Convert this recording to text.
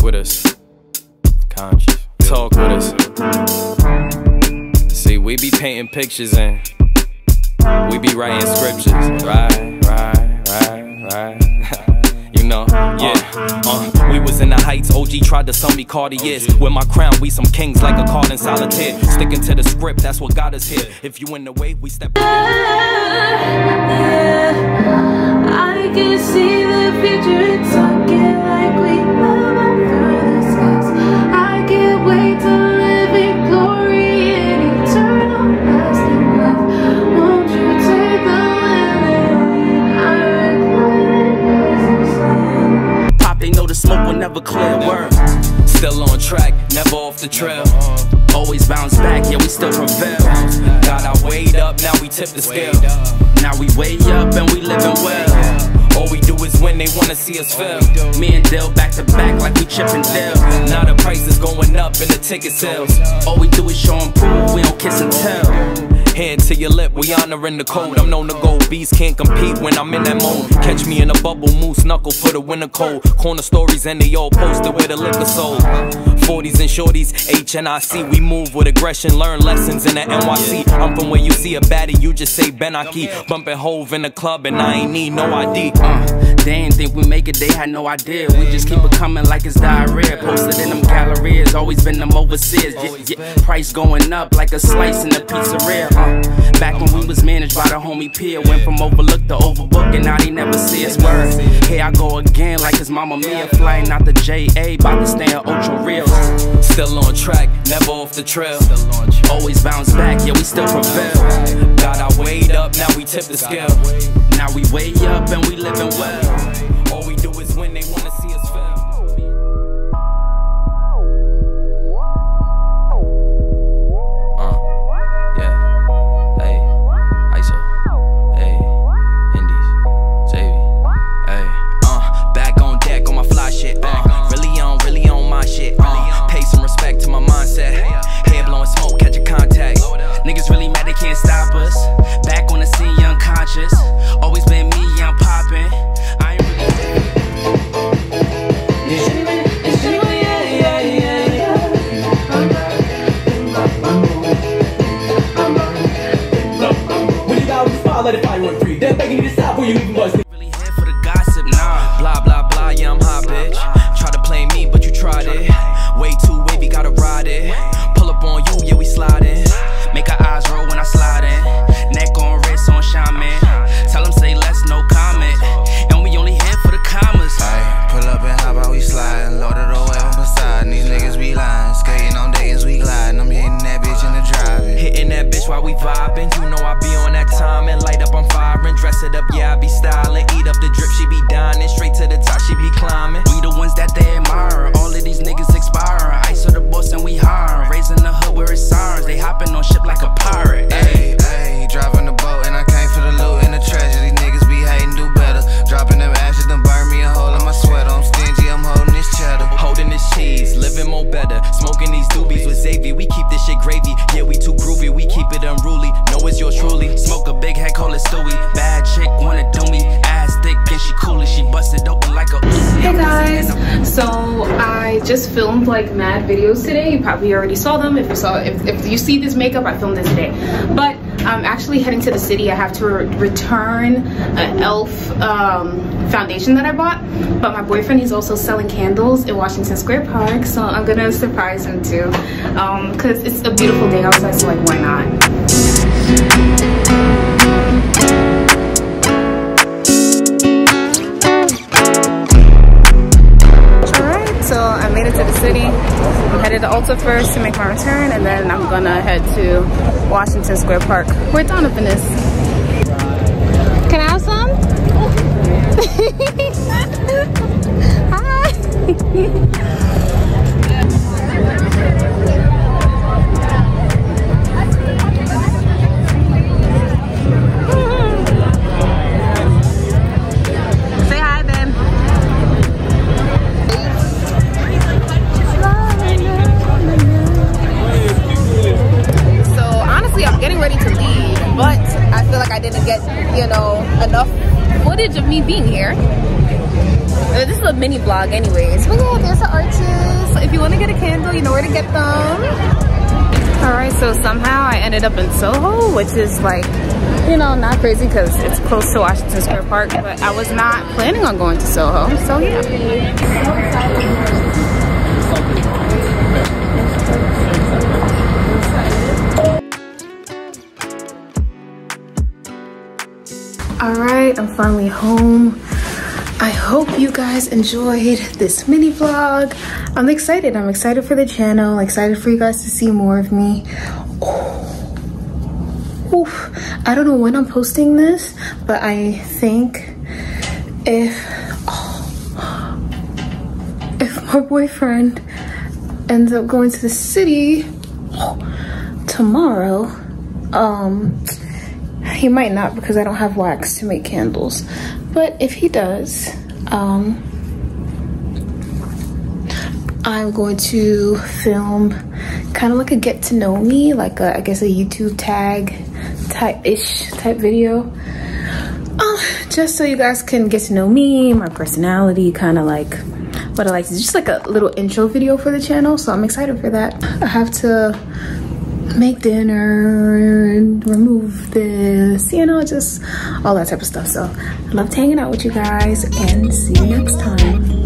Talk with us. Conscious. Talk with us. See, we be painting pictures and we be writing scriptures. Right, right, right, right. you know, yeah. Uh, we was in the heights, OG tried to sell me Cartiers. With my crown, we some kings like a card in solitaire. Sticking to the script, that's what got us here. If you in the way, we step. Yeah, I can see the future talking like Still on track, never off the trail. Always bounce back, yeah, we still prevail. Got our weight up, now we tip the scale. Now we way up and we living well. All we do is win, they wanna see us fail. Me and Dill back to back like we Chip and Dale. Now the price is going up in the ticket sales. All we do is show and prove, we don't kiss and tell. Hand to your lip, we honoring the code. I'm known to go beast, can't compete when I'm in that mode. Catch me in a bubble, moose knuckle for the winter cold. Corner stories and they all posted where the liquor sold. 40s and shorties, HNIC, we move with aggression, learn lessons in the NYC. I'm from where you see a baddie, you just say Ben Benaki. Bumping Hove in the club and I ain't need no ID. Uh, they ain't think we make it, they had no idea. We just keep it coming like it's diarrhea. Posted in them galleries, always been them overseas. Yeah, yeah. Price going up like a slice in the pizzeria. Uh, when we was managed by the homie Pierre. Went from overlooked to overbooked, and now they never see us word. Here I go again, like his Mama Mia. Flying out the JA, about to stay in Ultra Real. Still on track, never off the trail. Always bounce back, yeah, we still prevail. Got our weight up, now we tip the scale. Now we way up and we living well. Yeah, I'm hot, bitch. Try to play me, but you tried it. Way too vibing. You know I be on that time and light up, I'm firing. Dress it up, yeah, I be styling. Eat up the drip, she be dining. Straight to the top, she be climbing. We the ones that they admire. All of these niggas expiring. Ice of the boss and we hiring. Raising the hood where it's sirens. They hopping on ship like a pirate. Ay, ay, driving the boat and I came for the loot and the treasure. These niggas be hating, do better. Dropping them ashes, done burn me a hole in my sweater. I'm stingy, I'm holding this cheddar. Holding this cheese, living more better. Smoking these doobies with Xavier. We keep this shit gravy. Yeah, we too Stewie. Bad chick wanna do me. Ass thick and she cool she busted open like a Hey guys, so I just filmed like mad videos today. You probably already saw them. If you saw, if, if you see this makeup, I filmed it today. But I'm actually heading to the city. I have to re return an Elf um, foundation that I bought. But my boyfriend is also selling candles in Washington Square Park, so I'm gonna surprise him too. Um, cause it's a beautiful day outside, so like why not? I'm Ulta first to make my return, and then I'm gonna head to Washington Square Park, where Donovan is. Can I have some? Hi! like I didn't get, you know, enough footage of me being here. Uh, This is a mini vlog anyways. But yeah, there's the arches. If you want to get a candle, you know where to get them. All right, so somehow I ended up in Soho, which is like, you know, not crazy because it's close to Washington Square Park, but I was not planning on going to Soho, so yeah. I'm finally home. I hope you guys enjoyed this mini vlog. I'm excited. I'm excited for the channel. excited for you guys to see more of me. Oh. Oof. I don't know when I'm posting this, but I think if oh, if my boyfriend ends up going to the city tomorrow, um, he might not because I don't have wax to make candles. But if he does, um, I'm going to film kind of like a get to know me, like a, I guess a YouTube tag type-ish type video. Um, just so you guys can get to know me, my personality, kind of like what I like. It's just like a little intro video for the channel, so I'm excited for that. I have to make dinner and remove this, you know, just all that type of stuff. So I loved hanging out with you guys and see you next time.